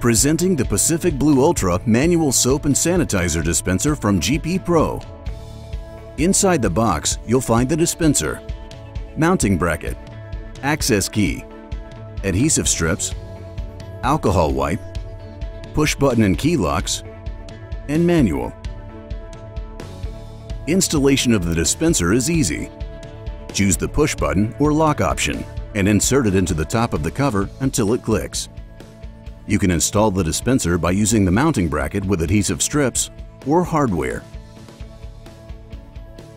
Presenting the Pacific Blue Ultra manual soap and sanitizer dispenser from GP Pro. Inside the box, you'll find the dispenser, mounting bracket, access key, adhesive strips, alcohol wipe, push button and key locks, and manual. Installation of the dispenser is easy. Choose the push button or lock option and insert it into the top of the cover until it clicks. You can install the dispenser by using the mounting bracket with adhesive strips or hardware.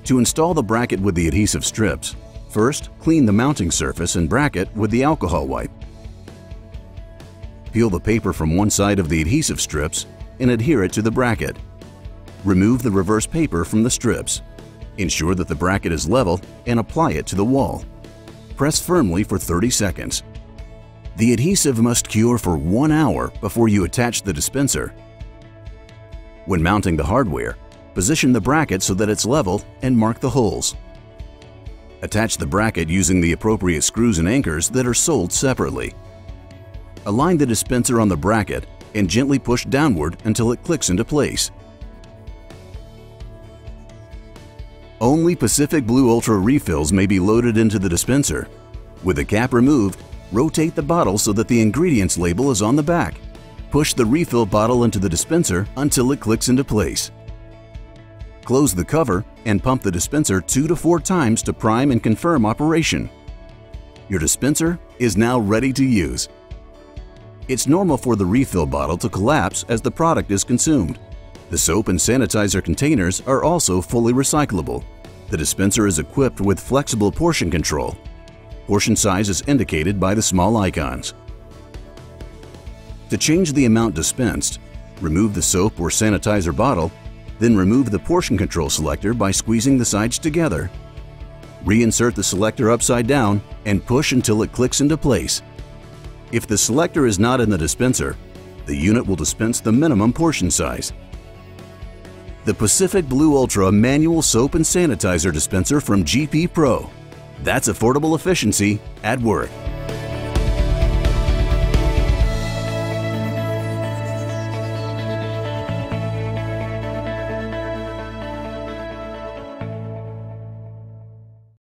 To install the bracket with the adhesive strips, first clean the mounting surface and bracket with the alcohol wipe. Peel the paper from one side of the adhesive strips and adhere it to the bracket. Remove the reverse paper from the strips. Ensure that the bracket is level and apply it to the wall. Press firmly for 30 seconds. The adhesive must cure for one hour before you attach the dispenser. When mounting the hardware, position the bracket so that it's level and mark the holes. Attach the bracket using the appropriate screws and anchors that are sold separately. Align the dispenser on the bracket and gently push downward until it clicks into place. Only Pacific Blue Ultra refills may be loaded into the dispenser. With the cap removed, Rotate the bottle so that the ingredients label is on the back. Push the refill bottle into the dispenser until it clicks into place. Close the cover and pump the dispenser two to four times to prime and confirm operation. Your dispenser is now ready to use. It's normal for the refill bottle to collapse as the product is consumed. The soap and sanitizer containers are also fully recyclable. The dispenser is equipped with flexible portion control Portion size is indicated by the small icons. To change the amount dispensed, remove the soap or sanitizer bottle, then remove the portion control selector by squeezing the sides together. Reinsert the selector upside down and push until it clicks into place. If the selector is not in the dispenser, the unit will dispense the minimum portion size. The Pacific Blue Ultra Manual Soap and Sanitizer Dispenser from GP Pro that's affordable efficiency at work.